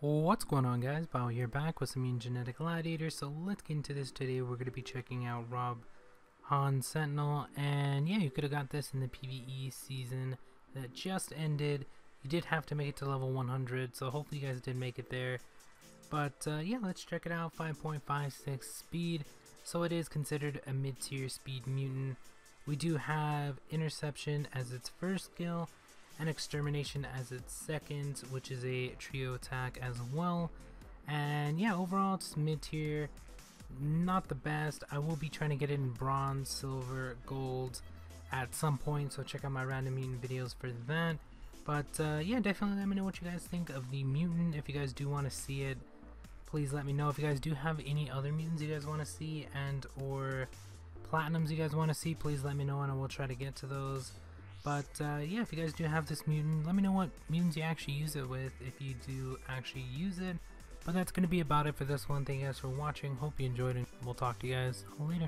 What's going on guys, Bio here back with some Mutant Genetic Gladiator, so let's get into this today. We're going to be checking out Rob Han Sentinel, and yeah, you could have got this in the PvE season that just ended. You did have to make it to level 100, so hopefully you guys did make it there. But uh, yeah, let's check it out, 5.56 speed, so it is considered a mid-tier speed mutant. We do have Interception as its first skill, and Extermination as its second, which is a trio attack as well. And yeah, overall it's mid tier, not the best. I will be trying to get it in bronze, silver, gold at some point, so check out my random mutant videos for that. But uh, yeah, definitely let me know what you guys think of the mutant. If you guys do want to see it, please let me know. If you guys do have any other mutants you guys want to see and or platinums you guys want to see, please let me know and I will try to get to those. But uh, yeah, if you guys do have this mutant, let me know what mutants you actually use it with, if you do actually use it. But that's going to be about it for this one. Thank you guys for watching. Hope you enjoyed it. We'll talk to you guys later.